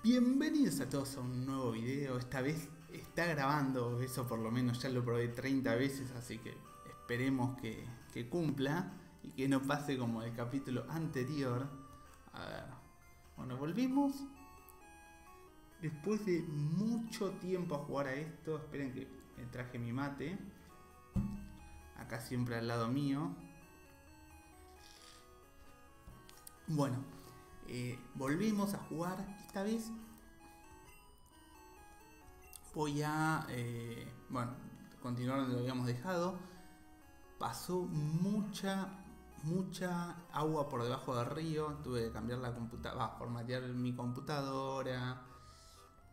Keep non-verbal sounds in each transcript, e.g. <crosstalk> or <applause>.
Bienvenidos a todos a un nuevo video. Esta vez está grabando, eso por lo menos ya lo probé 30 veces, así que esperemos que, que cumpla y que no pase como el capítulo anterior. A ver, bueno, volvimos. Después de mucho tiempo a jugar a esto, esperen que me traje mi mate. Acá siempre al lado mío. Bueno, eh, volvimos a jugar. Esta vez voy a, eh, bueno, continuar donde lo habíamos dejado. Pasó mucha, mucha agua por debajo del río. Tuve que cambiar la computadora, formatear mi computadora,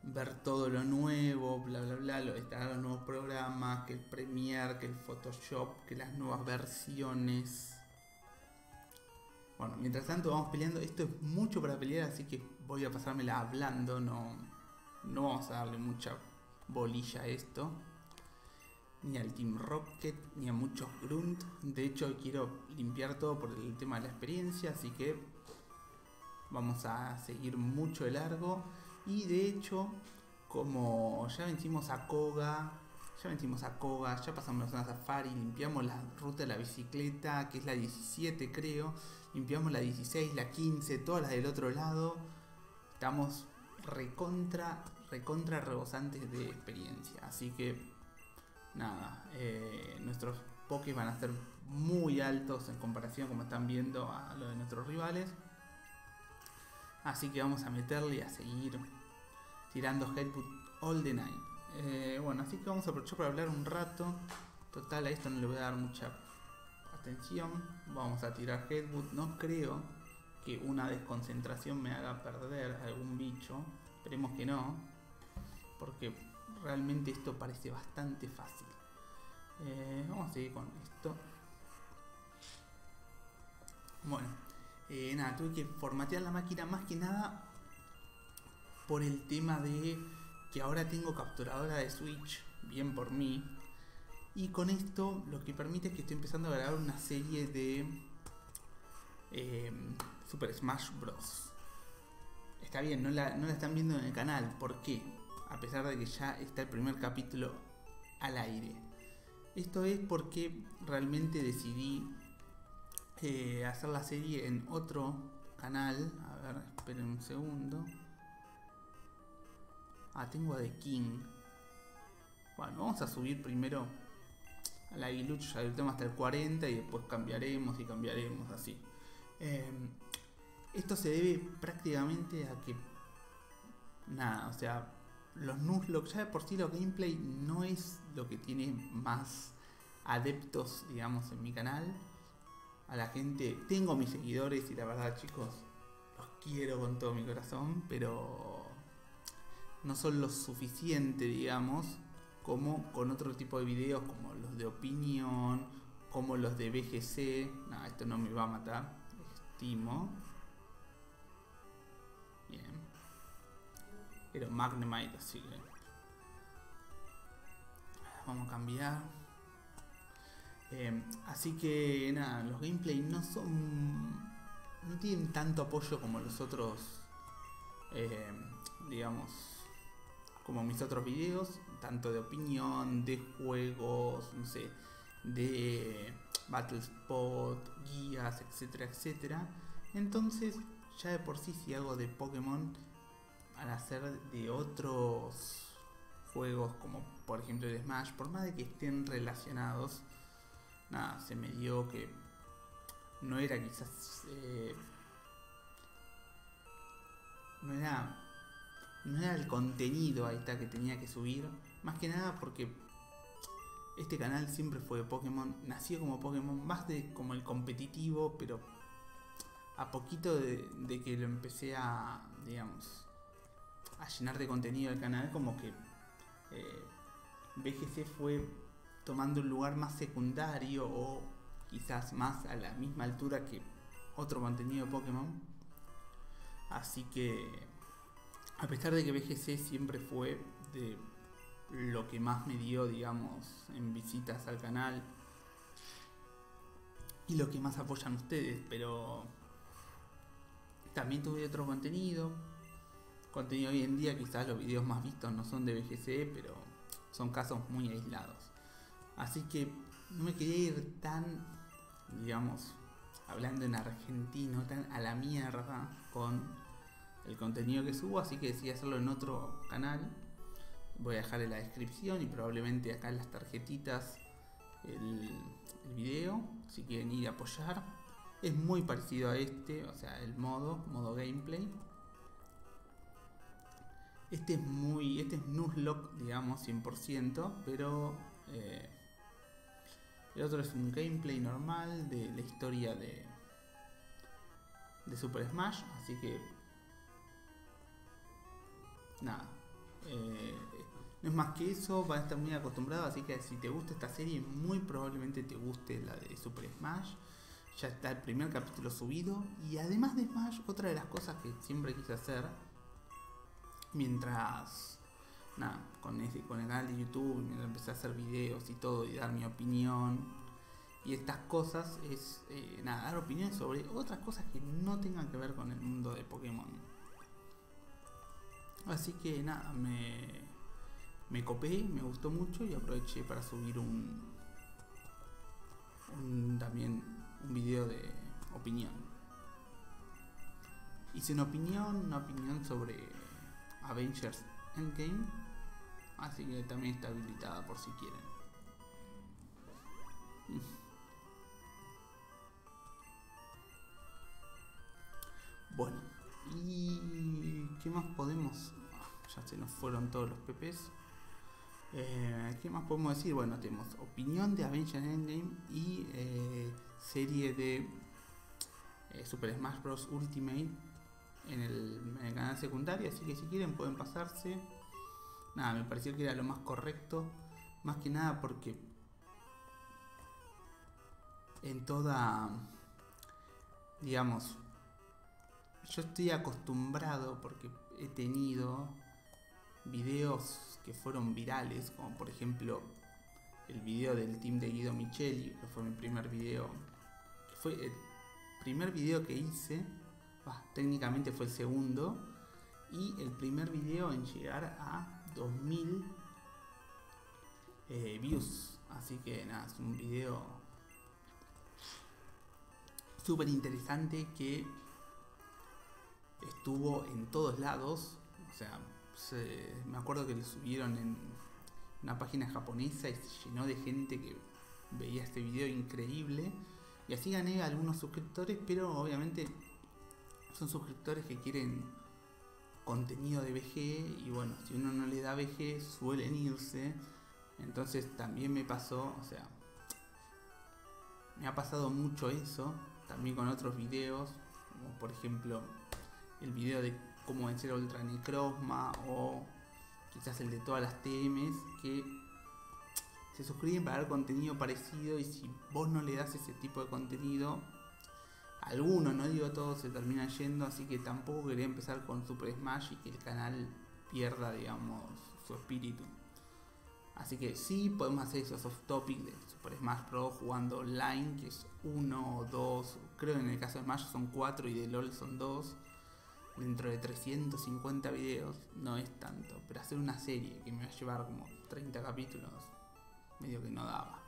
ver todo lo nuevo, bla bla bla, lo, instalar los nuevos programas, que el Premiere, que el Photoshop, que las nuevas versiones. Bueno, mientras tanto vamos peleando. Esto es mucho para pelear, así que voy a pasármela hablando. No, no vamos a darle mucha bolilla a esto. Ni al Team Rocket, ni a muchos Grunt. De hecho, quiero limpiar todo por el tema de la experiencia, así que vamos a seguir mucho de largo. Y de hecho, como ya vencimos a Koga, ya vencimos a Koga, ya pasamos a Safari, limpiamos la ruta de la bicicleta, que es la 17 creo, limpiamos la 16, la 15, todas las del otro lado. Estamos recontra, recontra rebosantes de experiencia. Así que, nada, eh, nuestros pokés van a ser muy altos en comparación, como están viendo, a lo de nuestros rivales. Así que vamos a meterle y a seguir tirando Headbutt all the night. Eh, bueno, así que vamos a aprovechar para hablar un rato. Total, a esto no le voy a dar mucha atención. Vamos a tirar Headbutt. No creo que una desconcentración me haga perder algún bicho. Esperemos que no. Porque realmente esto parece bastante fácil. Eh, vamos a seguir con esto. Bueno, eh, nada, tuve que formatear la máquina más que nada por el tema de que ahora tengo capturadora de Switch, bien por mí. Y con esto lo que permite es que estoy empezando a grabar una serie de eh, Super Smash Bros. Está bien, no la, no la están viendo en el canal. ¿Por qué? A pesar de que ya está el primer capítulo al aire. Esto es porque realmente decidí eh, hacer la serie en otro canal. A ver, esperen un segundo. Ah, tengo a The King. Bueno, vamos a subir primero la Aguilucho, ya tema hasta el 40 y después cambiaremos y cambiaremos así. Eh, esto se debe prácticamente a que... Nada, o sea, los Nuzlocke, ya de por sí los gameplay no es lo que tiene más adeptos, digamos, en mi canal. A la gente, tengo mis seguidores y la verdad chicos, los quiero con todo mi corazón, pero no son lo suficiente, digamos, como con otro tipo de videos como los de opinión, como los de BGC. No, esto no me va a matar, estimo. Bien. Pero Magnemite, así. Vamos a cambiar. Eh, así que nada, los gameplays no son... No tienen tanto apoyo como los otros... Eh, digamos como mis otros videos, tanto de opinión, de juegos, no sé, de Battle Spot, guías, etcétera, etcétera. Entonces, ya de por sí si hago de Pokémon al hacer de otros juegos como por ejemplo de Smash, por más de que estén relacionados, nada, se me dio que no era quizás eh, no era no era el contenido ahí está que tenía que subir, más que nada porque este canal siempre fue de Pokémon, nació como Pokémon, más de como el competitivo, pero a poquito de, que lo empecé a, digamos, a llenar de contenido el canal, como que eh, BGC fue tomando un lugar más secundario o quizás más a la misma altura que otro contenido de Pokémon. Así que a pesar de que BGC siempre fue de lo que más me dio, digamos, en visitas al canal y lo que más apoyan ustedes, pero también tuve otro contenido, contenido hoy en día, quizás los videos más vistos no son de BGC, pero son casos muy aislados. Así que no me quería ir tan, digamos, hablando en argentino, tan a la mierda con el contenido que subo, así que decidí hacerlo en otro canal. Voy a dejar en la descripción y probablemente acá en las tarjetitas el, video, si quieren ir a apoyar. Es muy parecido a este, o sea, el modo, modo gameplay. Este es muy, este es Nuzlocke, digamos, 100%, pero eh, el otro es un gameplay normal de la historia de, de Super Smash, así que nada. Eh, no es más que eso, va a estar muy acostumbrado, así que si te gusta esta serie, muy probablemente te guste la de Super Smash. Ya está el primer capítulo subido. Y además de Smash, otra de las cosas que siempre quise hacer, mientras, nada, con, ese, con el canal de YouTube, mientras empecé a hacer videos y todo, y dar mi opinión, y estas cosas, es, eh, nada, dar opiniones sobre otras cosas que no tengan que ver con el mundo de Pokémon. Así que nada, me, me copé, me gustó mucho y aproveché para subir un, también un video de opinión. Hice una opinión, una opinión sobre Avengers Endgame, así que también está habilitada por si quieren. <laughs> Bueno, ¿y qué más podemos? Ya se nos fueron todos los PPs. Eh, ¿Qué más podemos decir? Bueno, tenemos opinión de Avengers Endgame y eh, serie de eh, Super Smash Bros. Ultimate en el, en el, canal secundario. Así que si quieren pueden pasarse. Nada, me pareció que era lo más correcto. Más que nada porque en toda, digamos, yo estoy acostumbrado porque he tenido videos que fueron virales, como por ejemplo el video del team de Guido Micheli, que fue mi primer video, fue el primer video que hice, técnicamente fue el segundo, y el primer video en llegar a 2000 eh, views. Así que nada, es un video súper interesante que estuvo en todos lados. O sea, me acuerdo que lo subieron en una página japonesa y se llenó de gente que veía este video increíble. Y así gané algunos suscriptores, pero obviamente son suscriptores que quieren contenido de VG y bueno, si uno no le da VG suelen irse. Entonces también me pasó, o sea, me ha pasado mucho eso, también con otros videos, como por ejemplo el video de cómo vencer Ultra Necrozma o quizás el de todas las TMs que se suscriben para ver contenido parecido y si vos no le das ese tipo de contenido, algunos, no digo todos, se terminan yendo, así que tampoco quería empezar con Super Smash y que el canal pierda, digamos, su espíritu. Así que sí, podemos hacer esos off topic de Super Smash Pro jugando online, que es uno o dos, creo en el caso de Smash son cuatro y de LOL son dos dentro de 350 videos no es tanto, pero hacer una serie que me va a llevar como 30 capítulos, medio que no daba.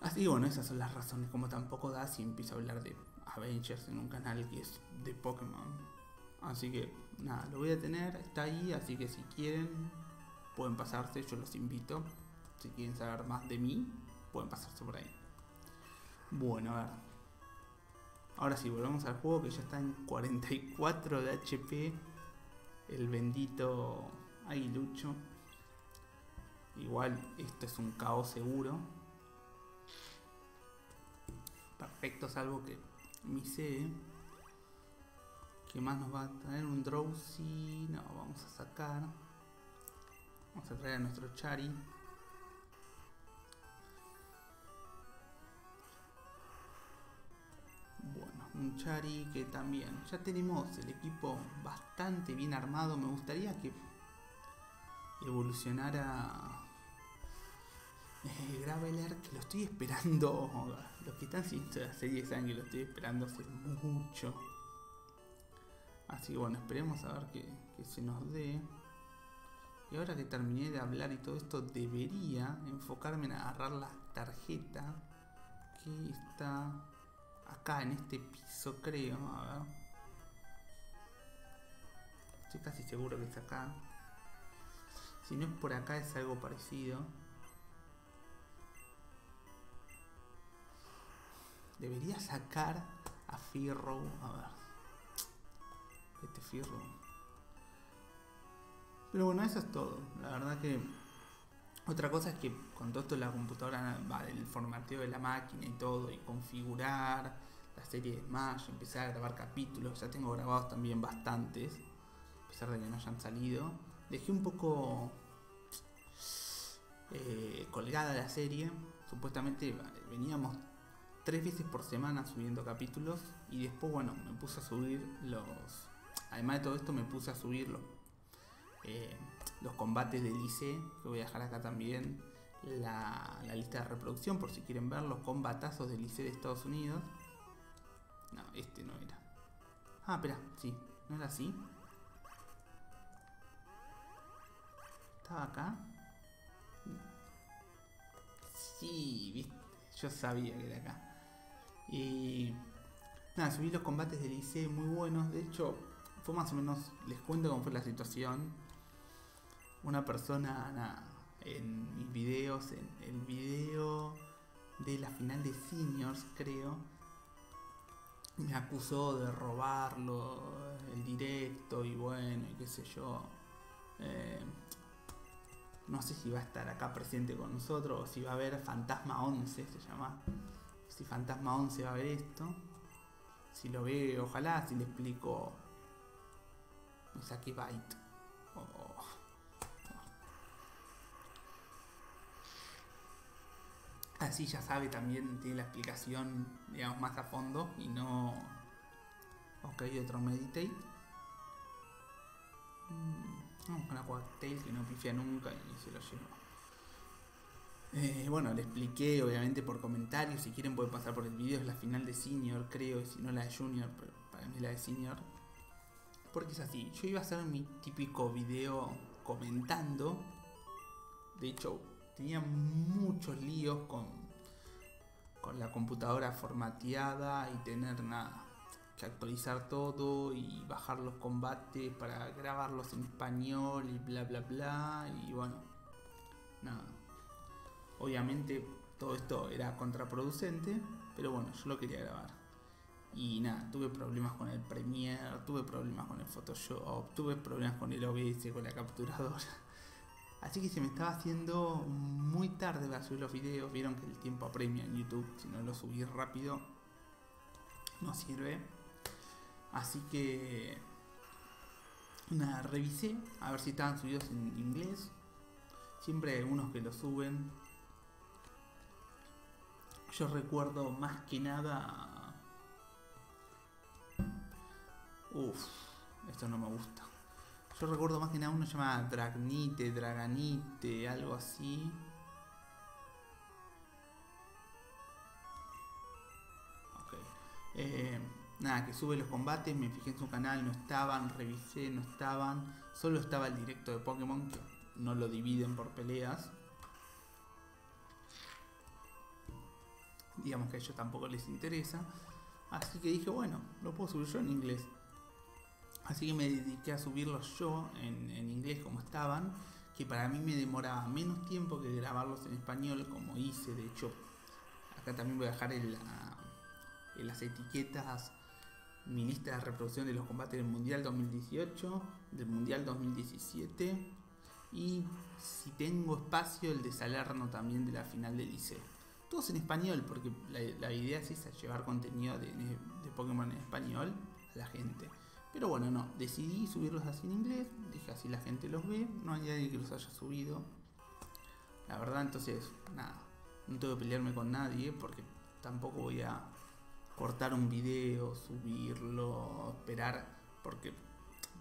Así que bueno, esas son las razones, como tampoco da si empiezo a hablar de Avengers en un canal que es de Pokémon. Así que nada, lo voy a tener, está ahí, así que si quieren pueden pasarse, yo los invito. Si quieren saber más de mí, pueden pasarse por ahí. Bueno, a ver, Ahora sí, volvemos al juego que ya está en 44 de HP. El bendito Aguilucho. Igual esto es un caos seguro. Perfecto, salvo que mi C. ¿Qué más nos va a traer? Un Drowsy. No, vamos a sacar. Vamos a traer a nuestro Chari. Un Chari que también. Ya tenemos el equipo bastante bien armado. Me gustaría que evolucionara eh, Graveler, que lo estoy esperando. Los que están siguiendo la serie saben que lo estoy esperando hace mucho. Así que bueno, esperemos a ver que, que se nos dé. Y ahora que terminé de hablar y todo esto, debería enfocarme en agarrar la tarjeta que está acá en este piso, creo. A ver. Estoy casi seguro que es acá. Si no es por acá, es algo parecido. Debería sacar a Fierro. A ver. Este Fierro. Pero bueno, eso es todo. La verdad que. Otra cosa es que con todo esto la computadora va del formateo de la máquina y todo, y configurar la serie de Smash, empecé a grabar capítulos, ya tengo grabados también bastantes, a pesar de que no hayan salido. Dejé un poco eh, colgada la serie, supuestamente veníamos tres veces por semana subiendo capítulos y después, bueno, me puse a subir los... Además de todo esto, me puse a subir los, eh, los combates del IC, que voy a dejar acá también la, lista de reproducción por si quieren ver los combatazos del IC de Estados Unidos. No, este no era. Ah, espera, sí, ¿no era así? ¿Estaba acá? Sí, viste, yo sabía que era acá. Y nada, subí los combates del IC muy buenos. De hecho, fue más o menos, les cuento cómo fue la situación. Una persona, en mis videos, en el video de la final de Seniors, creo, me acusó de robarlo, el directo y bueno, y qué sé yo. Eh, no sé si va a estar acá presente con nosotros o si va a haber Fantasma 11, se llama. Si Fantasma 11 va a ver esto. Si lo ve, ojalá, si le explico. Me saqué byte. Así ya sabe también, tiene la explicación, digamos, más a fondo y no. Ok, otro meditate. Vamos con Aquatail que no pifia nunca y se lo llevo. Eh, bueno, le expliqué obviamente por comentarios. Si quieren pueden pasar por el video. Es la final de Senior, creo. Y si no la de Junior, pero para mí la de Senior. Porque es así. Yo iba a hacer mi típico video comentando. De hecho, tenía muchos líos con, con la computadora formateada y tener nada que actualizar todo y bajar los combates para grabarlos en español y bla bla bla y bueno nada. Obviamente todo esto era contraproducente pero bueno yo lo quería grabar. Y nada tuve problemas con el Premiere tuve problemas con el Photoshop tuve problemas con el OBS con la capturadora así que se me estaba haciendo muy tarde para subir los videos vieron que el tiempo apremia en YouTube si no lo subí rápido no sirve Así que nada, revisé a ver si estaban subidos en inglés. Siempre hay algunos que lo suben. Yo recuerdo más que nada. Uff, esto no me gusta. Yo recuerdo más que nada uno llamado Dragnite, Draganite, algo así. Ok. Eh, nada, que sube los combates, me fijé en su canal, no estaban, revisé, no estaban, solo estaba el directo de Pokémon, que no lo dividen por peleas. Digamos que a ellos tampoco les interesa. Así que dije, bueno, lo puedo subir yo en inglés. Así que me dediqué a subirlos yo en, inglés como estaban, que para mí me demoraba menos tiempo que grabarlos en español, como hice, de hecho, acá también voy a dejar en, en las etiquetas mi lista de reproducción de los combates del Mundial 2018, del Mundial 2017 y si tengo espacio el de Salerno también de la final del liceo. Todos en español porque la, idea es esa, llevar contenido de, Pokémon en español a la gente. Pero bueno, no, decidí subirlos así en inglés, dije así la gente los ve, no hay nadie que los haya subido. La verdad entonces, nada, no tengo que pelearme con nadie porque tampoco voy a cortar un video, subirlo, esperar, porque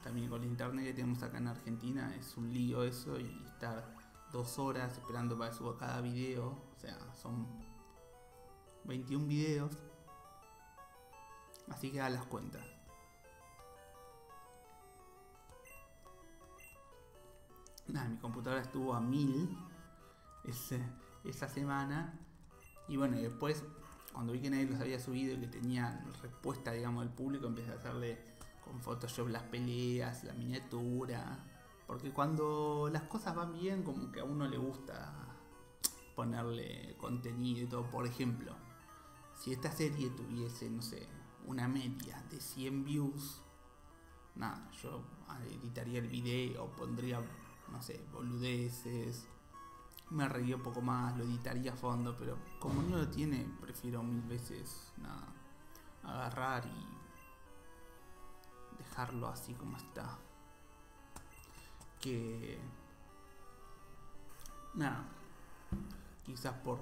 también con el internet que tenemos acá en Argentina es un lío eso y estar dos horas esperando para que suba cada video, o sea, son 21 videos, así que a las cuentas. Nada, mi computadora estuvo a mil esa semana. Y bueno, después, cuando vi que nadie los había subido y que tenían respuesta, digamos, del público, empecé a hacerle con Photoshop las peleas, la miniatura. Porque cuando las cosas van bien, como que a uno le gusta ponerle contenido y todo. Por ejemplo, si esta serie tuviese, no sé, una media de 100 views, nada, yo editaría el video, pondría, no sé, boludeces, me reiría un poco más, lo editaría a fondo, pero como no lo tiene, prefiero mil veces, nada, agarrar y dejarlo así como está. Que... Nada, quizás por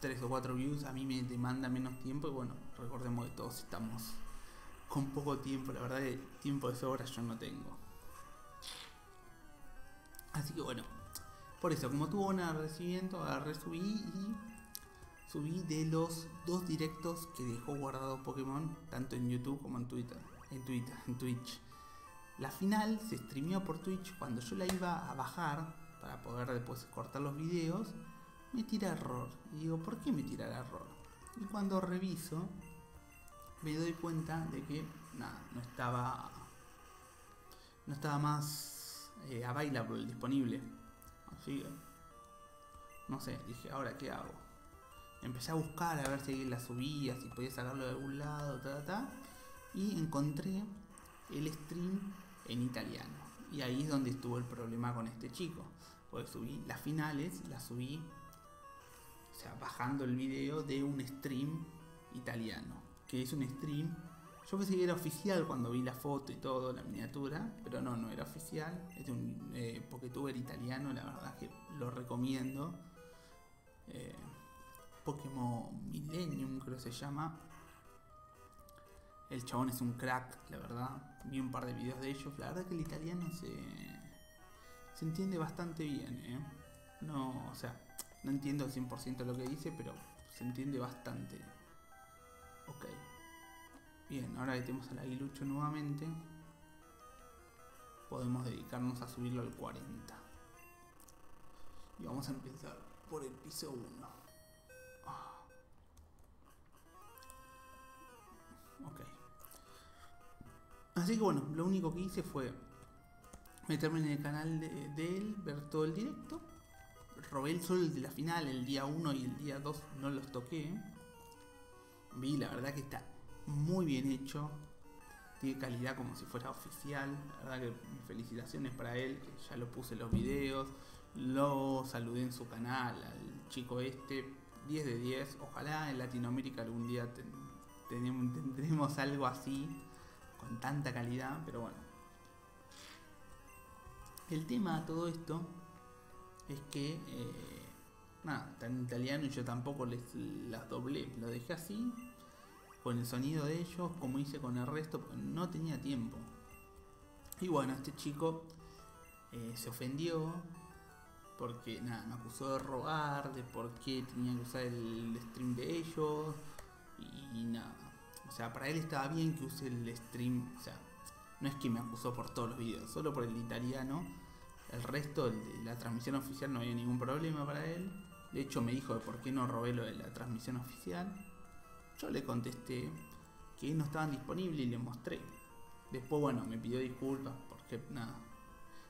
3 o 4 views a mí me demanda menos tiempo y bueno, recordemos que todos estamos con poco tiempo, la verdad tiempo de sobra yo no tengo. Así que bueno, por eso, como tuvo un recibimiento, agarré, subí y subí de los dos directos que dejó guardado Pokémon, tanto en YouTube como en Twitter, en Twitter, en Twitch. La final se streameó por Twitch cuando yo la iba a bajar para poder después cortar los videos me tira error. Y digo, ¿por qué me tira error? Y cuando reviso, me doy cuenta de que nada, no estaba no estaba más eh, available, disponible. Así que, no sé, dije, ¿ahora qué hago? Empecé a buscar a ver si la subía, si podía sacarlo de algún lado, ta, ta, y encontré el stream en italiano. Y ahí es donde estuvo el problema con este chico. Porque subí las finales, las subí o sea, bajando el video de un stream italiano, que es un stream, yo pensé que era oficial cuando vi la foto y todo, la miniatura, pero no, no era oficial, es de un eh, Poketuber italiano, la verdad que lo recomiendo. Eh, Pokémon Millennium creo se llama. El chabón es un crack, la verdad. Vi un par de videos de ellos. La verdad que el italiano se, se entiende bastante bien, ¿eh? No, o sea, no entiendo al 100% lo que dice, pero se entiende bastante. Ok. Bien, ahora que tenemos al aguilucho nuevamente, podemos dedicarnos a subirlo al 40. Y vamos a empezar por el piso 1. Ah. Ok. Así que bueno, lo único que hice fue meterme en el canal de, de él, ver todo el directo robé el sol de la final, el día 1 y el día 2 no los toqué. Vi, la verdad que está muy bien hecho. Tiene calidad como si fuera oficial. La verdad que felicitaciones para él, que ya lo puse en los videos. Lo saludé en su canal al chico este. 10 de 10. Ojalá en Latinoamérica algún día tendremos algo así. Con tanta calidad. Pero bueno. El tema de todo esto es que, eh, nada, en italiano y yo tampoco les las doblé, lo dejé así, con el sonido de ellos, como hice con el resto, no tenía tiempo. Y bueno, este chico eh, se ofendió porque nada, me acusó de robar, de por qué tenía que usar el stream de ellos y, nada. O sea, para él estaba bien que use el stream, o sea, no es que me acusó por todos los videos, solo por el italiano el resto de la transmisión oficial no había ningún problema para él. De hecho me dijo de por qué no robé lo de la transmisión oficial. Yo le contesté que no estaban disponibles y le mostré. Después, bueno, me pidió disculpas porque nada,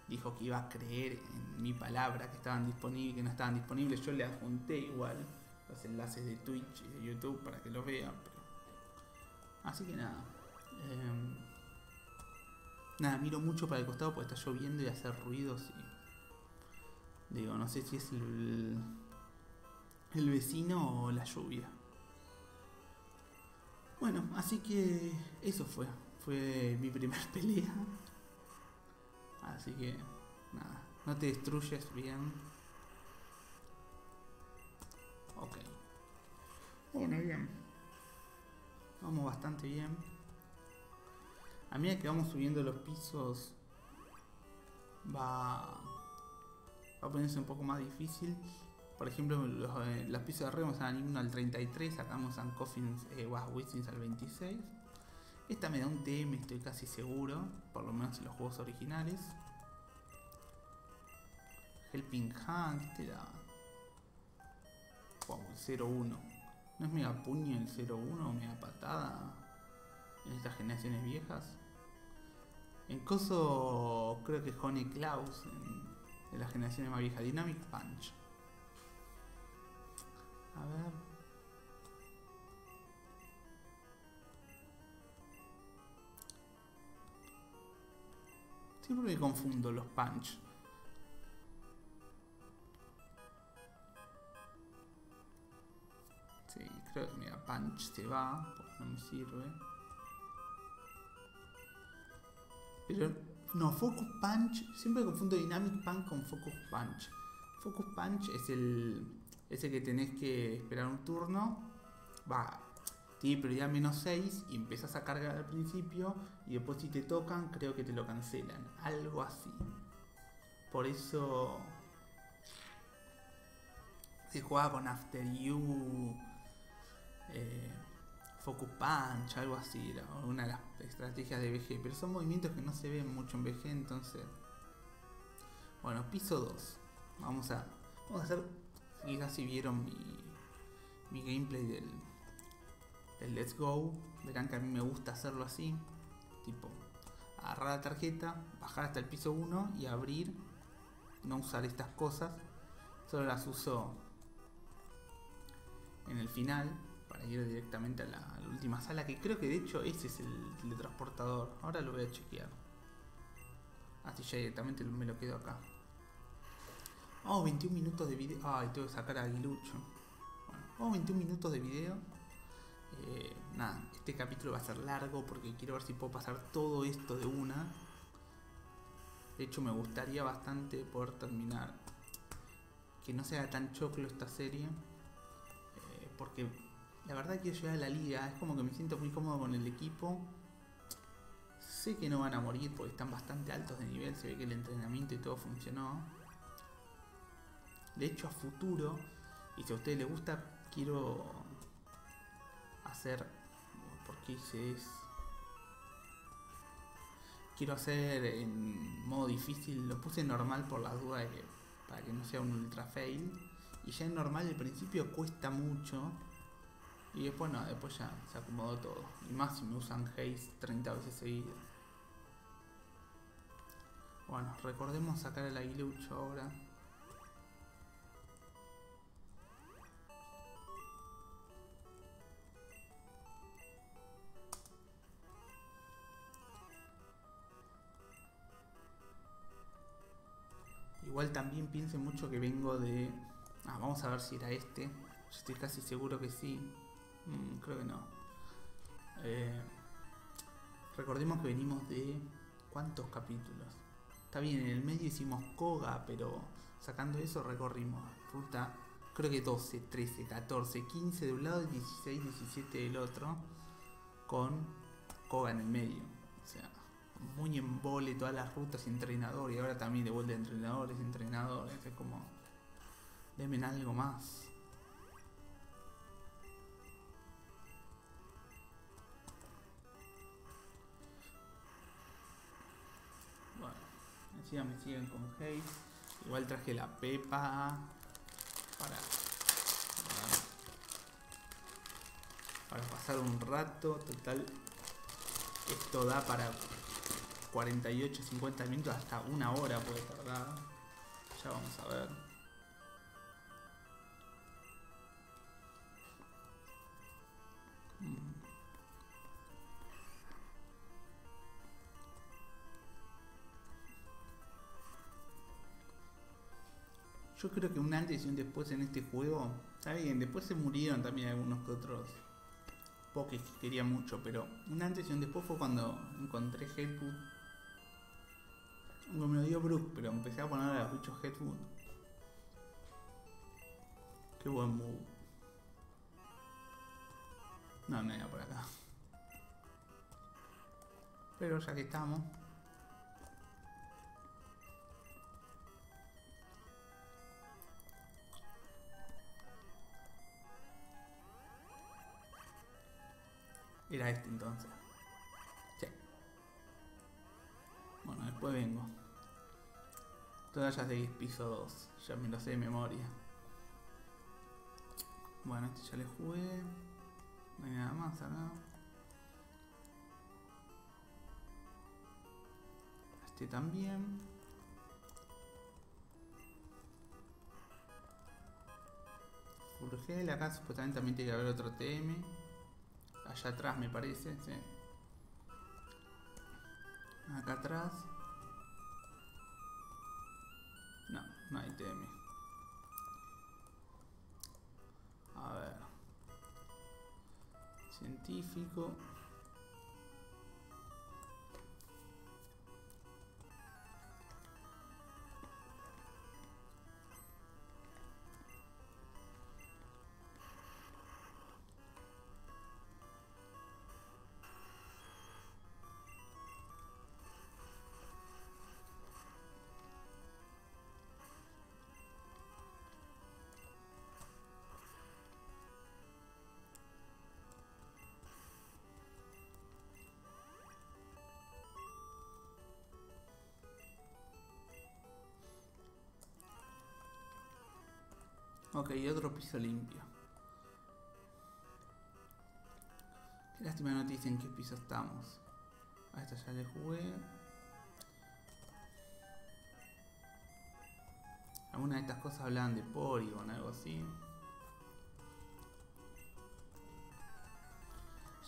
dijo que iba a creer en mi palabra que estaban disponibles, que no estaban disponibles. Yo le adjunté igual los enlaces de Twitch y de YouTube para que los vean. Así que nada. Em, Nada, miro mucho para el costado porque está lloviendo y hace ruidos y. Digo, no sé si es el vecino o la lluvia. Bueno, así que eso fue. Fue mi primer <laughs> pelea. Así que, nada, no te destruyes bien. Ok. Bueno, bien. Vamos bastante bien. A medida que vamos subiendo los pisos va, va a ponerse un poco más difícil. Por ejemplo, los, eh, pisos de arriba vamos a 1 al 33, sacamos a Coffins eh, al 26. Esta me da un TM, estoy casi seguro, por lo menos en los juegos originales. Helping Hand, ¿qué te da? Wow, el 0-1. ¿No es mega puño el 0-1 o mega patada? En estas generaciones viejas. En Coso creo que Honey Klaus en, en las generaciones más viejas. Dynamic Punch. A ver. Siempre me confundo los punch. Sí, creo que mira, punch se va, porque no me sirve. Pero no, Focus Punch, siempre confundo Dynamic Punch con Focus Punch. Focus Punch es el ese que tenés que esperar un turno. Va, tiene prioridad menos 6 y empiezas a cargar al principio y después si te tocan creo que te lo cancelan. Algo así. Por eso se juega con After You, eh, Focus Punch, algo así. Una de las estrategias de BG. Pero son movimientos que no se ven mucho en BG, entonces... Bueno, piso 2. Vamos a, vamos a hacer... Quizás si vieron mi, mi gameplay del, el Let's Go, verán que a mí me gusta hacerlo así, tipo agarrar la tarjeta, bajar hasta el piso 1 y abrir, no usar estas cosas, solo las uso en el final para ir directamente a la, a la última sala, que creo que de hecho ese es el teletransportador, ahora lo voy a chequear. Así ya directamente me lo quedo acá. Oh, 21 minutos de video. Ay, tengo que sacar a Aguilucho. Bueno, oh, 21 minutos de video. Eh, nada, este capítulo va a ser largo porque quiero ver si puedo pasar todo esto de una. De hecho, me gustaría bastante poder terminar. Que no sea tan choclo esta serie. Eh, porque la verdad quiero llegar a la liga. Es como que me siento muy cómodo con el equipo. Sé que no van a morir porque están bastante altos de nivel. Se ve que el entrenamiento y todo funcionó. De hecho, a futuro, y si a ustedes les gusta, quiero hacer. Porque hice es. Quiero hacer en modo difícil. Lo puse normal por la duda de que. Para que no sea un ultra fail. Y ya en normal al principio cuesta mucho. Y después no, después ya se acomodó todo. Y más si me usan haste 30 veces seguidas. Bueno, recordemos sacar el aguilucho ahora. Igual también piensen mucho que vengo de... Ah, vamos a ver si era este. Yo estoy casi seguro que sí. Mm, creo que no. Eh, recordemos que venimos de... ¿Cuántos capítulos? Está bien, en el medio hicimos Koga, pero sacando eso recorrimos ruta, creo que 12, 13, 14, 15 de un lado y 16, 17 del otro, con Koga en el medio. Muy en vole todas las rutas entrenador, y ahora también de vuelta de entrenadores, entrenadores, es como, denme algo más. Encima me siguen con Haze. Igual traje la pepa para, para pasar un rato. Total, esto da para 48, 50 minutos, hasta una hora puede tardar. Ya vamos a ver. Mm. Yo creo que un antes y un después en este juego. Está bien, después se murieron también algunos que otros. Pokés que quería mucho, pero un antes y un después fue cuando encontré Headwood. No me lo dio Brook, pero empecé a poner a los bichos Headwood. Qué buen move. No, no era por acá. Pero ya que estamos. Era este entonces. Después vengo. Que es piso 2. Ya me lo sé de memoria. Bueno, este ya le jugué. No hay nada más acá. Este también. Urgel, acá supuestamente también tiene que haber otro TM. Allá atrás me parece, sí. Acá atrás. No, no hay TM. A ver. Científico. Ok, otro piso limpio. Qué lástima no te en qué piso estamos. A esta ya le jugué. Algunas de estas cosas hablaban de Porygon, algo así.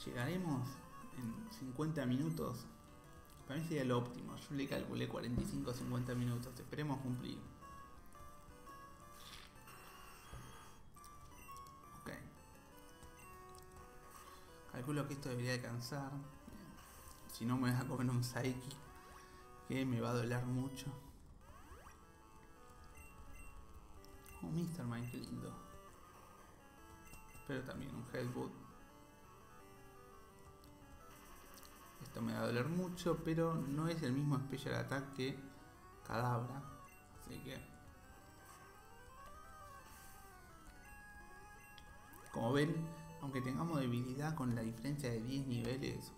Llegaremos en 50 minutos. Para mí sería lo óptimo. Yo le calculé 45-50 minutos. Esperemos cumplir. Calculo que esto debería alcanzar. Si no me voy a comer un Psyche. Que me va a doler mucho. Oh, Mr. Mine, qué lindo. Pero también un Hellwood. Esto me va a doler mucho, pero no es el mismo Special Attack que Cadabra. Así que... Como ven, aunque tengamos debilidad con la diferencia de 10 niveles.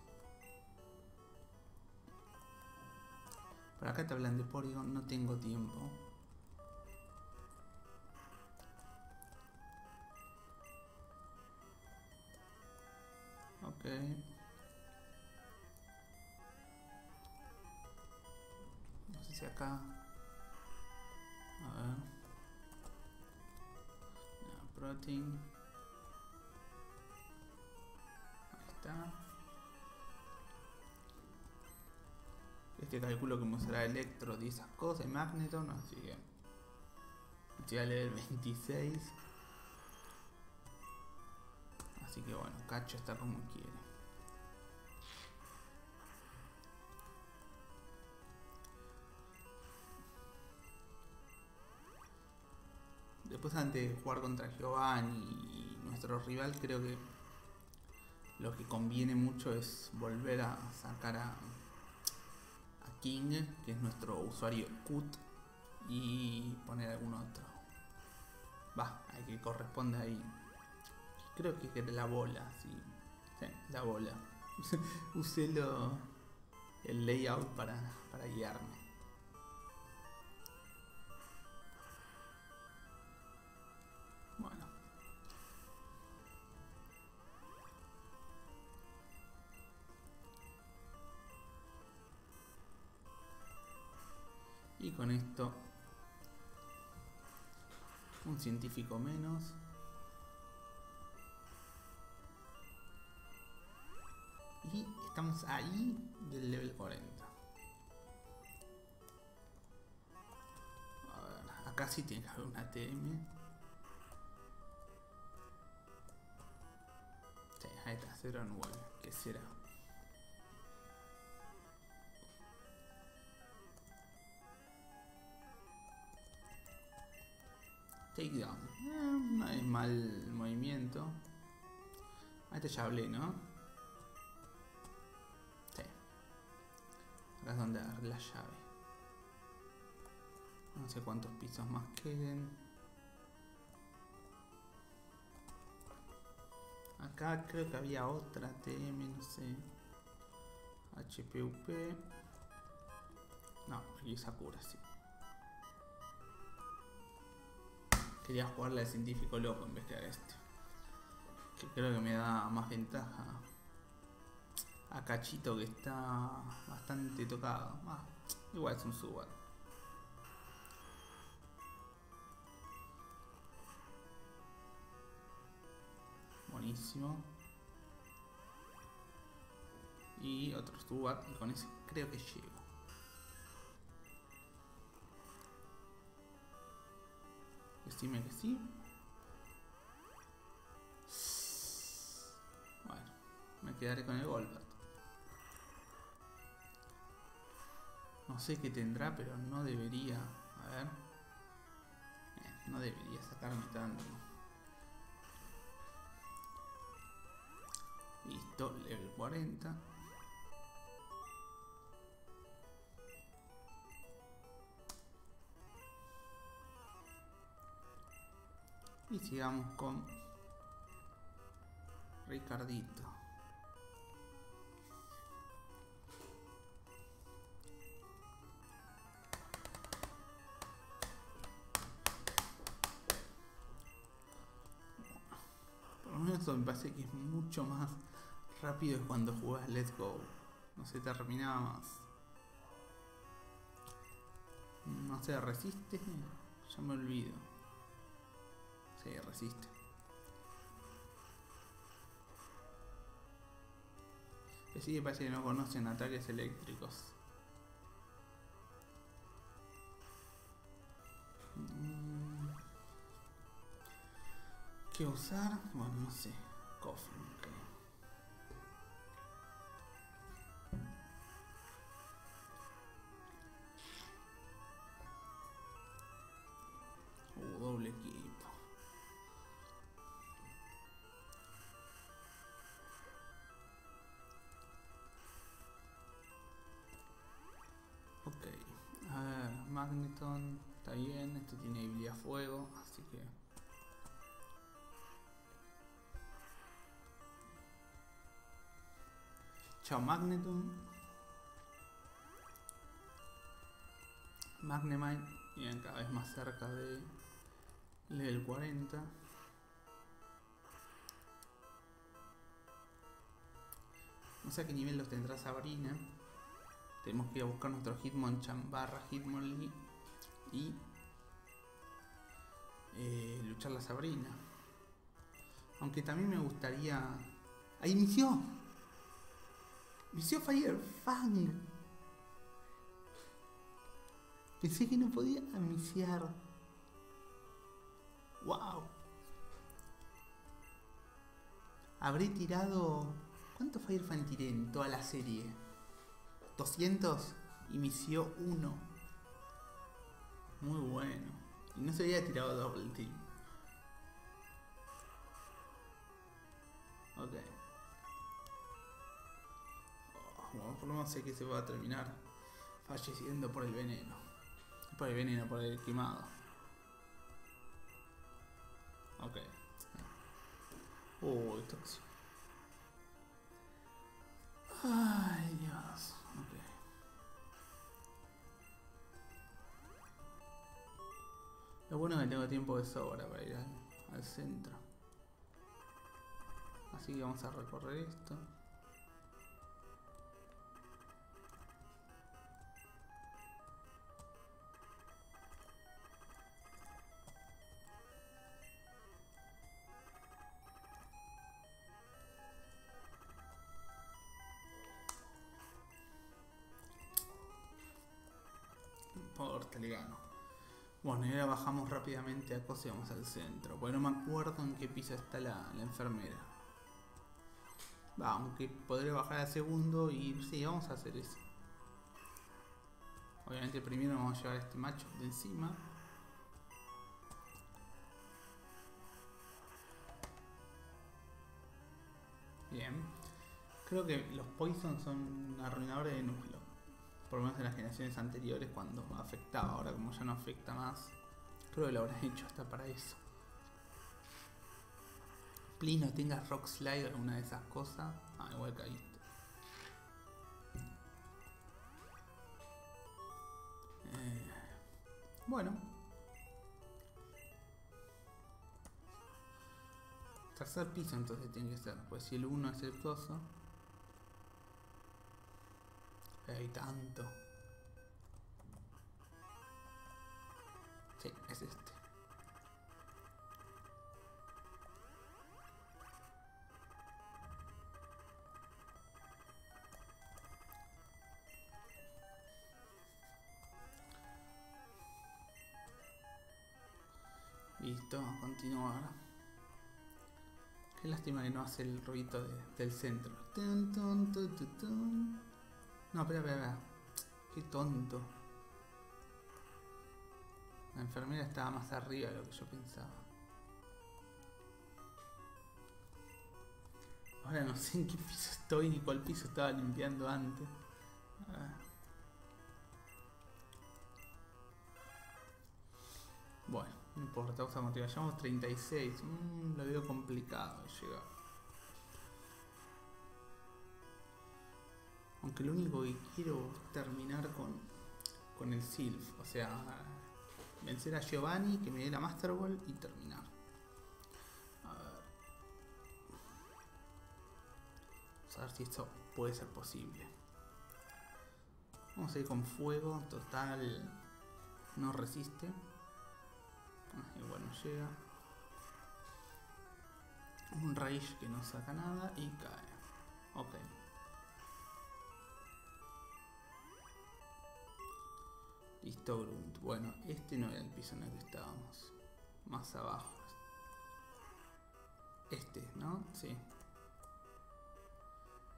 Por acá te hablan de Porygon, no tengo tiempo. Ok. No sé si acá. A ver. protein. Este calculo que me usará Electro y esas cosas, Magneton, así que. Estoy a leer 26. Así que bueno, Cacho está como quiere. Después antes de jugar contra Giovanni y nuestro rival creo que lo que conviene mucho es volver a sacar a, King, que es nuestro usuario CUT, y poner algún otro. Va, hay que corresponde ahí. Creo que es la bola, sí. sí la bola. <laughs> Usé lo, el layout para, para guiarme. Con esto, un científico menos. Y estamos ahí del level 40. A ver, acá sí tiene que haber un ATM. Sí, ahí está, 0 9. ¿Qué será? Takedown. Eh, no es mal movimiento. A este ya hablé, ¿no? Sí. Acá es donde dar la llave. No sé cuántos pisos más queden. Acá creo que había otra TM, no sé. HPUP. No, aquí Sakura, sí. Quería jugarle al científico loco en vez a este. Que creo que me da más ventaja. A Cachito que está bastante tocado. Ah, igual es un Subat. Buenísimo. Y otro Subat. Y con ese creo que llego. Decime que sí. Bueno, me quedaré con el Golbat. No sé qué tendrá, pero no debería. A ver. No debería sacarme tanto. Listo, level 40. Y sigamos con Ricardito. Por lo menos me parece que es mucho más rápido que cuando jugás Let's Go. No se terminaba más. No se resiste. Ya me olvido. Sí, resiste. Que sí, parece que no conocen ataques eléctricos. Mm. ¿Qué usar? Bueno, no sé. Coffin, tiene habilidad fuego, así que... Chao Magneton. Magnemite, bien, cada vez más cerca de level 40. No sé a qué nivel los tendrá Sabrina. Tenemos que ir a buscar nuestro Hitmonchan barra Hitmonlee y eh, luchar la Sabrina. Aunque también me gustaría... ¡Ahí inició! Inició Fire Fang. Pensé que no podía iniciar. ¡Wow! Habré tirado... ¿Cuánto Fire Fang tiré en toda la serie? 200 inició uno. Muy bueno. Y no se había tirado Double Team. Ok. Oh, por lo menos sé que se va a terminar falleciendo por el veneno. Por el veneno, por el quemado. Ok. Uy, tóxico. Ay, Dios. Lo bueno es que tengo tiempo de sobra para ir al, centro. Así que vamos a recorrer esto. Bajamos rápidamente a cosa vamos al centro. Porque no me acuerdo en qué piso está la, enfermera. Va, aunque podré bajar al segundo y sí, vamos a hacer eso. Obviamente primero vamos a llevar este macho de encima. Bien. Creo que los poison son arruinadores de núcleo por lo menos en las generaciones anteriores cuando afectaba, ahora como ya no afecta más, creo que lo habrán hecho hasta para eso. Please no tengas Rock Slide o alguna de esas cosas. Ah, igual caíste. Eh, bueno. Tercer piso entonces tiene que ser. Pues si el 1 es el coso. Hay tanto. Sí, es este. Listo, continuar. Qué lástima que no hace el ruido de- del centro. No, espera, espera, espera. Qué tonto. La enfermera estaba más arriba de lo que yo pensaba. Ahora no sé en qué piso estoy ni cuál piso estaba limpiando antes. Bueno, no importa, vamos a. Llevamos 36. Mm, lo veo complicado llegar. Aunque lo único que quiero es terminar con, con el Sylph. O sea, vencer a Giovanni, que me dé la Master Ball y terminar. A ver. Vamos a ver si esto puede ser posible. Vamos a ir con fuego. Total. No resiste. Ah, Igual no llega. Un Rage que no saca nada y cae. Ok. Listo, Grunt. Bueno, este no era el piso en el que estábamos. Más abajo. Este, ¿no? Sí.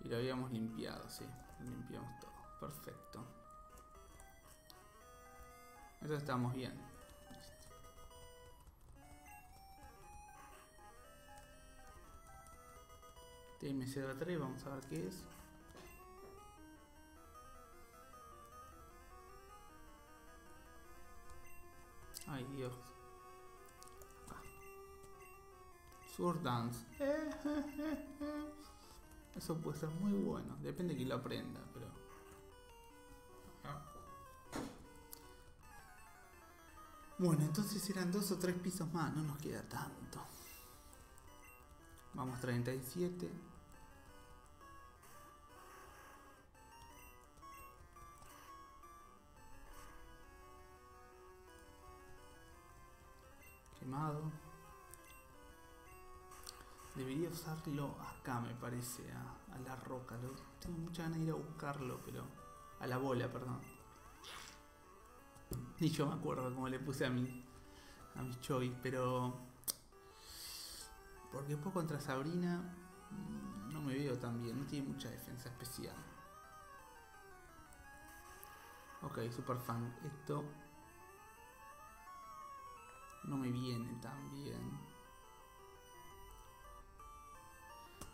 Y lo habíamos limpiado, sí. Lo limpiamos todo. Perfecto. Entonces estamos bien. TMC3, vamos a ver qué es. Dios. Sword Dance. <laughs> Eso puede ser muy bueno. Depende de quién lo aprenda, pero. Bueno, entonces eran dos o tres pisos más. No nos queda tanto. Vamos 37. Debería usarlo acá, me parece, a, la roca. Tengo mucha ganas de ir a buscarlo, pero... A la bola, perdón. Ni yo me acuerdo cómo le puse a mi... A mi choice, pero... Porque después contra Sabrina mm, no me veo tan bien, no tiene mucha defensa especial. Ok, super fan. Esto no me viene tan bien.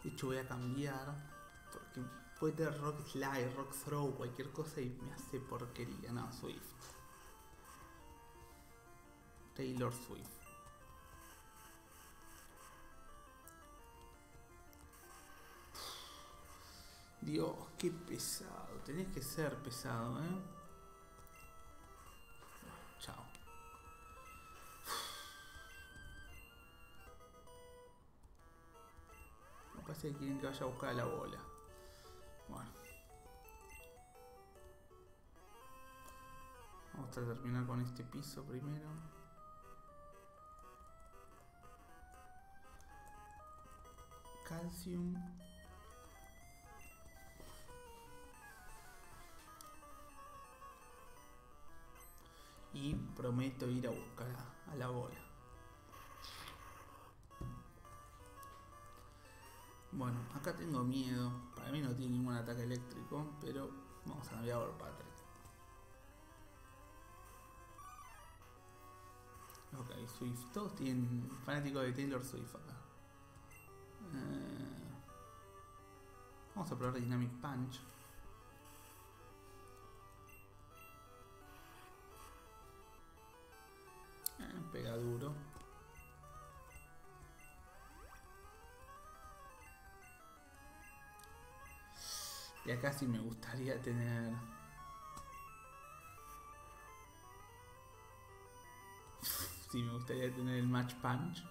De hecho voy a cambiar porque puede tener Rock Slide, Rock Throw, cualquier cosa y me hace porquería. No, Swift. Taylor Swift. Dios, qué pesado. Tenés que ser pesado, ¿eh? Parece que quieren que vaya a buscar la bola. Bueno. Vamos a terminar con este piso primero. Calcium. Y prometo ir a buscar a, a la bola. Bueno, acá tengo miedo. Para mí no tiene ningún ataque eléctrico, pero vamos a cambiar por Patrick. Ok, Swift. Todos tienen fanáticos de Taylor Swift acá. Eh, vamos a probar Dynamic Punch. Eh, pega duro. Y acá sí me gustaría tener... sí me gustaría tener el match punch.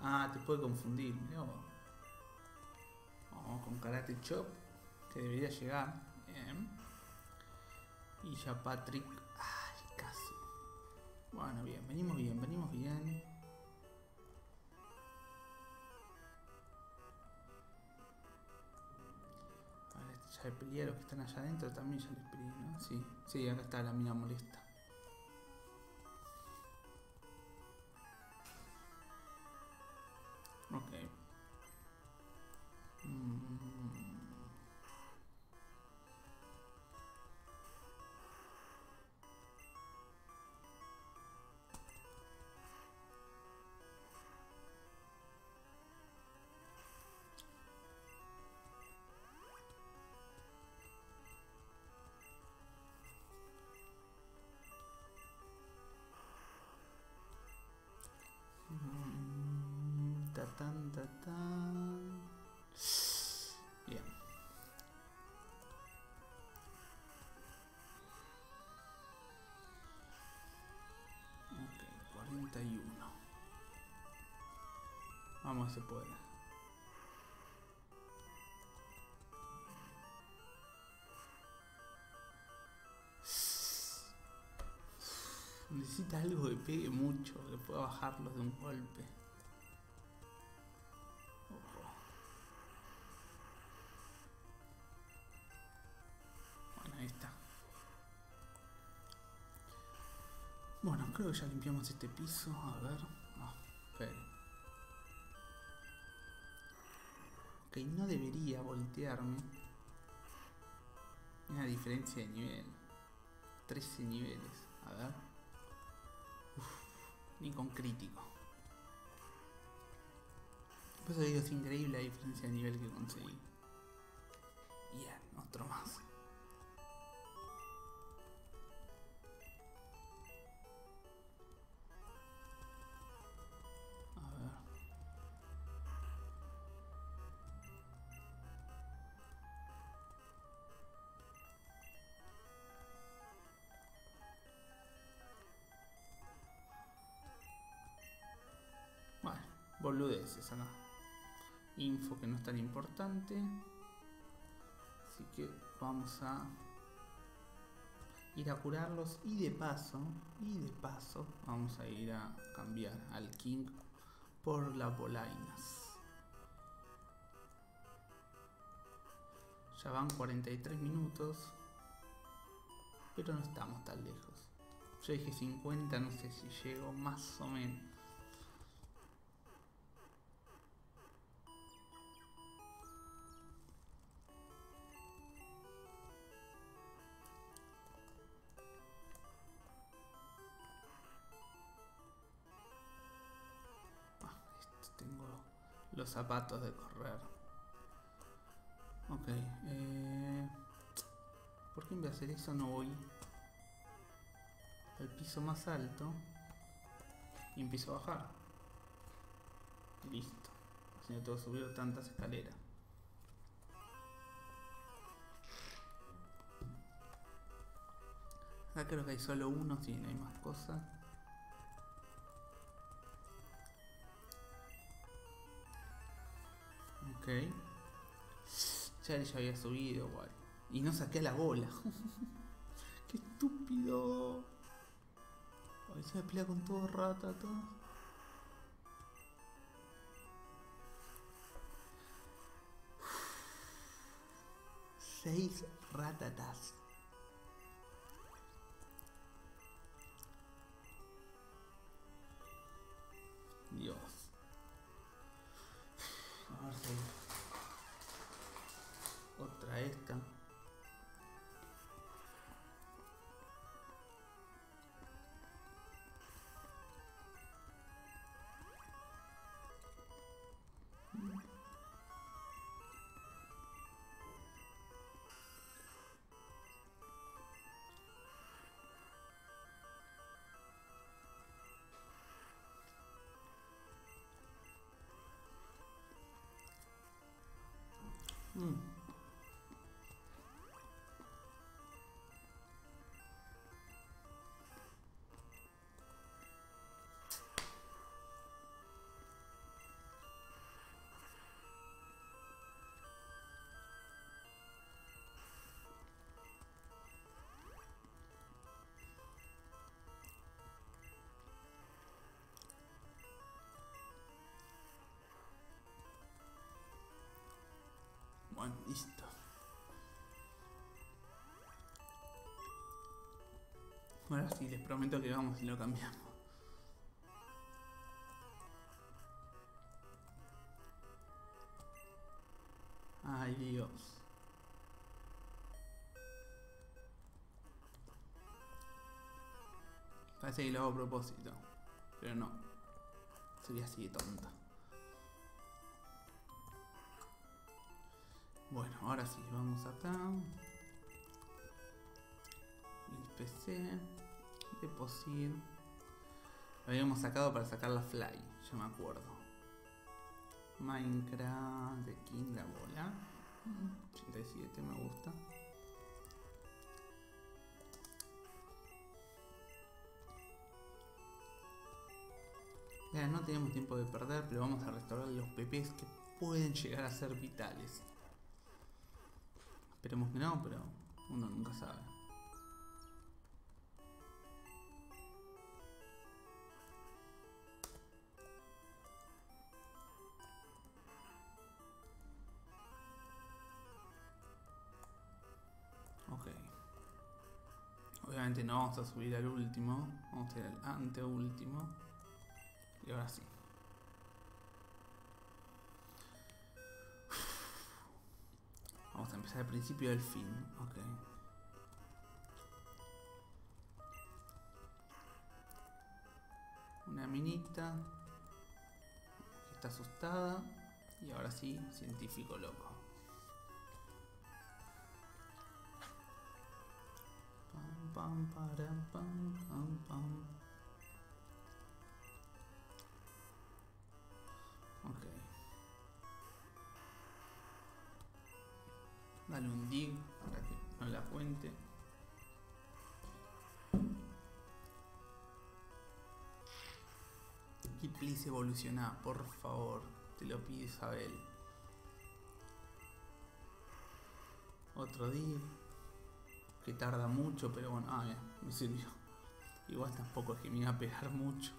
Ah, te puede confundir, mira vos. Vamos con Karate Chop, que debería llegar. Bien. Y ya Patrick bueno, bien, venimos bien, venimos bien. Ya le peleé a los que están allá adentro, también ya les peleé, ¿no? Sí, sí, acá está la mina molesta. Se puede. Necesita algo que pegue mucho, que pueda bajarlos de un golpe. Bueno, ahí está. Bueno, creo que ya limpiamos este piso. A ver. Ok, no debería voltearme. Una diferencia de nivel. 13 niveles. A ver. Ni con crítico. Por eso digo, es increíble la diferencia de nivel que conseguí. Boludeces acá. Info que no es tan importante. Así que vamos a ir a curarlos y de paso, y de paso, vamos a ir a cambiar al King por las bolainas. Ya van 43 minutos, pero no estamos tan lejos. Yo dije 50, no sé si llego más o menos. Los zapatos de correr. Ok, eh, ¿por qué en vez de hacer eso no voy al piso más alto y empiezo a bajar? Listo, así no tengo que subir tantas escaleras. Acá creo que hay solo uno, si no hay más cosas. Ya ya había subido, guay. Y no saqué la bola. <laughs> ¡Qué estúpido! Hoy se me pelea con todo rata. Seis ratatas. Dios. A ver si... Otra esta. Listo. Ahora sí, les prometo que vamos y lo cambiamos. Ay Dios. Parece que lo hago a propósito. Pero no. Sería así de tonta. Bueno, ahora sí, vamos acá. El PC. Deposit. Lo habíamos sacado para sacar la fly, ya me acuerdo. Minecraft de King la bola. 87 me gusta. Ya no tenemos tiempo de perder, pero vamos a restaurar los PPs que pueden llegar a ser vitales. Esperemos que no, pero uno nunca sabe. Ok. Obviamente no vamos a subir al último, vamos a ir al anteúltimo. Y ahora sí. Vamos a empezar al principio del fin, ok. Una minita está asustada y ahora sí, científico loco. Pam, pam, param, pam, pam, pam. Dale un dig para que no la cuente. Y please evoluciona, por favor. Te lo pide Isabel. Otro dig. Que tarda mucho, pero bueno, ah, bien, me sirvió. Igual tampoco es que me iba a pegar mucho.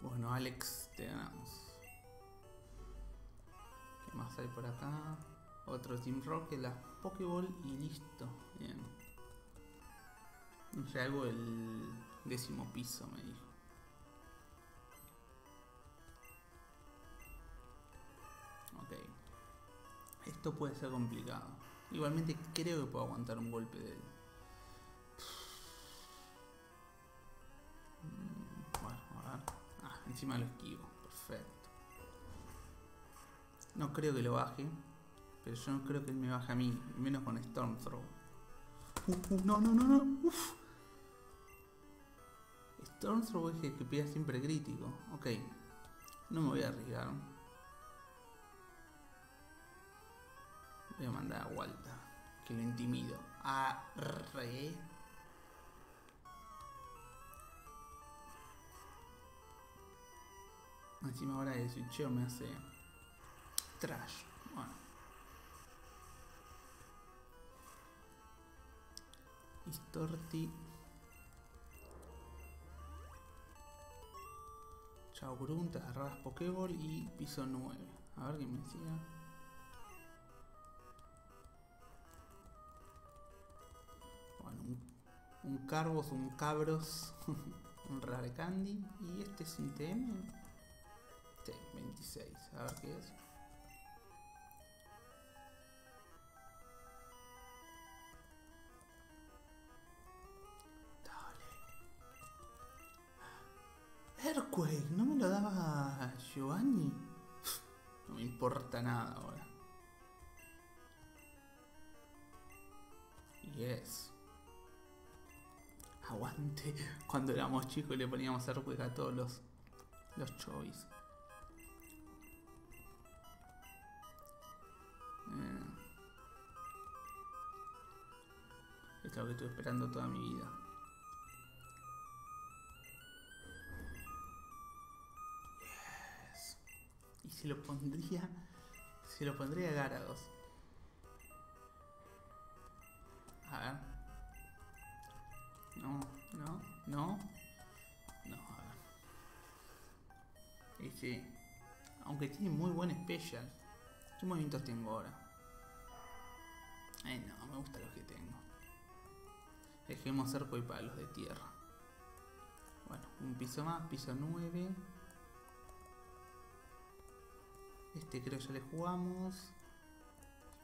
Bueno, Alex, te ganamos. ¿Qué más hay por acá? Otro Team Rocket, la Pokéball y listo. Bien. Sé, algo del décimo piso, me dijo. Ok. Esto puede ser complicado. Igualmente creo que puedo aguantar un golpe de él. Mm, Bueno, a ver. Ah, encima lo esquivo. No creo que lo baje. Pero yo no creo que él me baje a mí. Menos con Storm Throw. Uh, uh, no, no, no, no. Uf. Storm Throw es el que pega siempre crítico. Ok. No me voy a arriesgar. Voy a mandar a Walter. Que lo intimido. Arre. Encima ahora el switcheo me hace trash. Bueno. Istorti. Chao Grun, te Pokéball y piso 9. A ver qué me decía. Bueno, un, un Carbos, un Cabros, <laughs> un Rare Candy. Y este es un TM. Sí, 26. A ver qué es. Giovanni? No me importa nada ahora. Yes. Aguante. Cuando éramos chicos le poníamos Earthquake a todos los, los choice. Eh. Es lo que estuve esperando toda mi vida. Se lo pondría. Se lo pondría a Garados. A ver. No, no, no. No, a ver. Y sí. Aunque tiene muy buen special. ¿Qué movimientos tengo ahora? Ay, no, me gustan los que tengo. Dejemos cerco y palos de tierra. Bueno, un piso más, piso 9. Este creo ya le jugamos.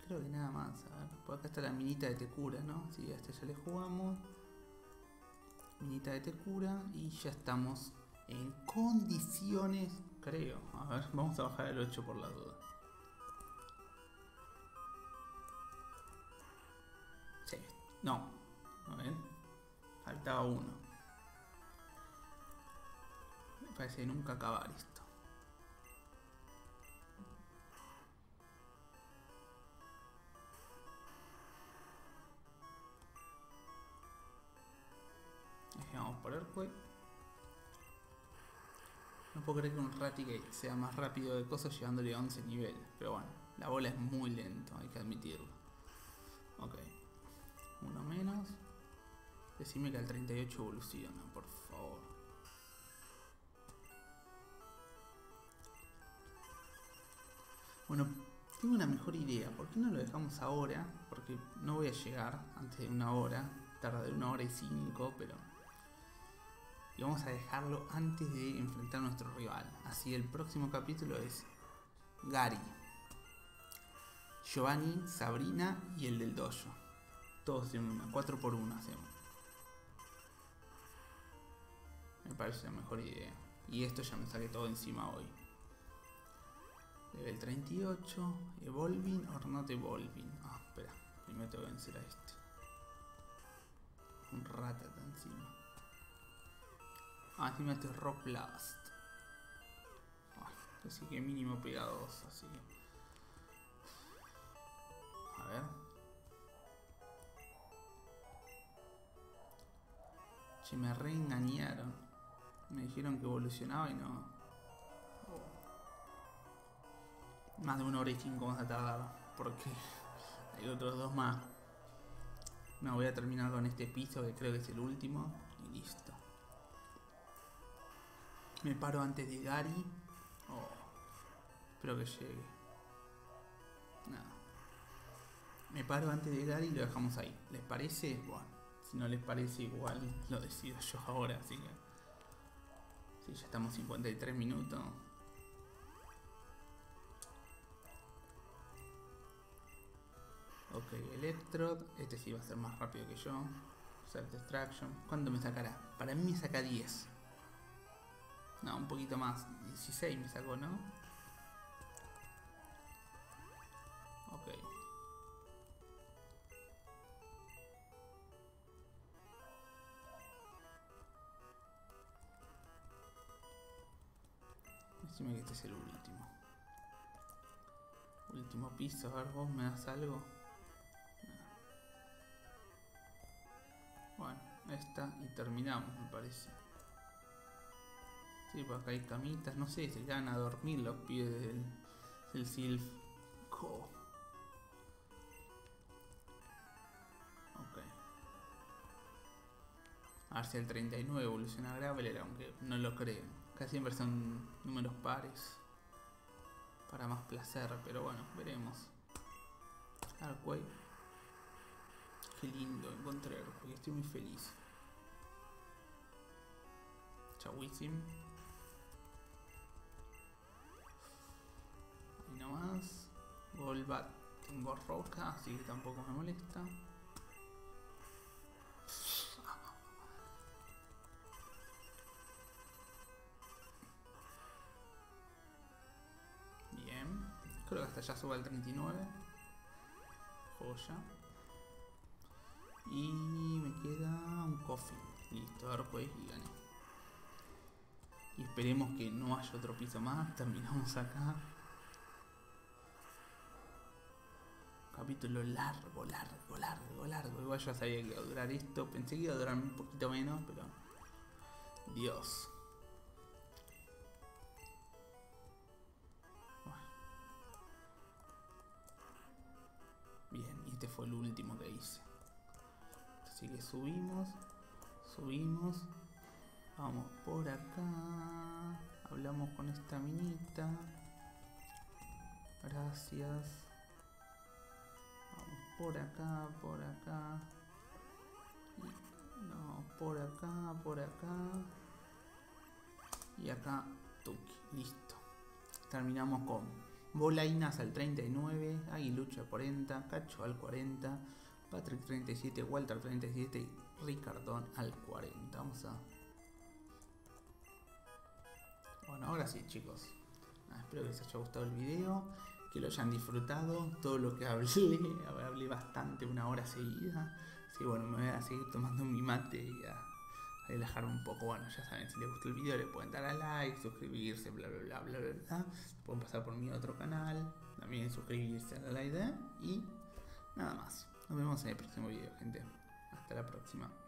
Creo que nada más. A ver, por acá está la minita de Tecura, ¿no? Sí, a este ya le jugamos. Minita de Tecura. Y ya estamos en condiciones, creo. A ver, vamos a bajar el 8 por la duda. Sí, no. A ver. Faltaba uno. Me parece nunca acabar esto. No puedo creer que un Raticate sea más rápido de cosas llevándole a 11 niveles. Pero bueno, la bola es muy lento, hay que admitirlo. Ok. Uno menos. Decime que al 38 evoluciona, por favor. Bueno, tengo una mejor idea. ¿Por qué no lo dejamos ahora? Porque no voy a llegar antes de una hora. Tarda de una hora y cinco, pero y vamos a dejarlo antes de enfrentar a nuestro rival. Así el próximo capítulo es Gary, Giovanni, Sabrina y el del dojo. Todos en una, 4 por 1 hacemos. Me parece la mejor idea. Y esto ya me sale todo encima hoy. Level 38, Evolving or not Evolving. Ah, espera, primero tengo que vencer a este. Un ratata encima. Ah, encima este es Rock Blast. Así que mínimo pega 2, así que... A ver. Che, me reengañaron. Me dijeron que evolucionaba y no. Más de una hora y cinco vamos a tardar. Porque <laughs> hay otros dos más. No, voy a terminar con este piso que creo que es el último. Y listo. Me paro antes de Gary. Oh, espero que llegue. Nada. Me paro antes de Gary y lo dejamos ahí. ¿Les parece? Bueno, si no les parece igual lo decido yo ahora, así que... Si ya estamos 53 minutos. Ok, Electrode. Este sí va a ser más rápido que yo. Self Destruction. ¿Cuánto me sacará? Para mí me saca 10. No, un poquito más. 16 me sacó, ¿no? Ok. Decime que este es el último. Último piso, a ver, vos me das algo. Bueno, esta y terminamos, me parece. Sí, por acá hay camitas, no sé, se quedan a dormir los pies del, del Silf. Co. Ok. A ver si el 39 evoluciona Graveler, aunque no lo creo. Casi siempre son números pares. Para más placer, pero bueno, veremos. Arquay. Qué lindo encontrar Arquay, estoy muy feliz. Chawisim. Ahí nomás. Golbat. Tengo roca, así que tampoco me molesta. Bien. Creo que hasta ya sube al 39. Joya. Y me queda un coffee. Listo, a ver pues y gané. Y esperemos que no haya otro piso más. Terminamos acá. Capítulo largo, largo, largo, largo. Igual yo sabía que iba a durar esto. Pensé que iba a durar un poquito menos, pero... Dios. Bien, y este fue el último que hice. Así que subimos, subimos. Vamos por acá. Hablamos con esta minita. Gracias. Por acá, por acá. No, por acá, por acá. Y acá, Tuki. Listo. Terminamos con Bolainas al 39, Aguilucho al 40, Cacho al 40, Patrick 37, Walter 37 y Ricardón al 40. Vamos a... Bueno, ahora sí chicos. Ah, espero que les haya gustado el video, que lo hayan disfrutado. Todo lo que hablé, <laughs> hablé bastante, una hora seguida. Así bueno, me voy a seguir tomando mi mate y a relajar un poco. Bueno, ya saben, si les gustó el video le pueden dar a like, suscribirse, bla bla bla bla bla. bla. Pueden pasar por mi otro canal, también suscribirse a la idea y nada más. Nos vemos en el próximo video, gente. Hasta la próxima.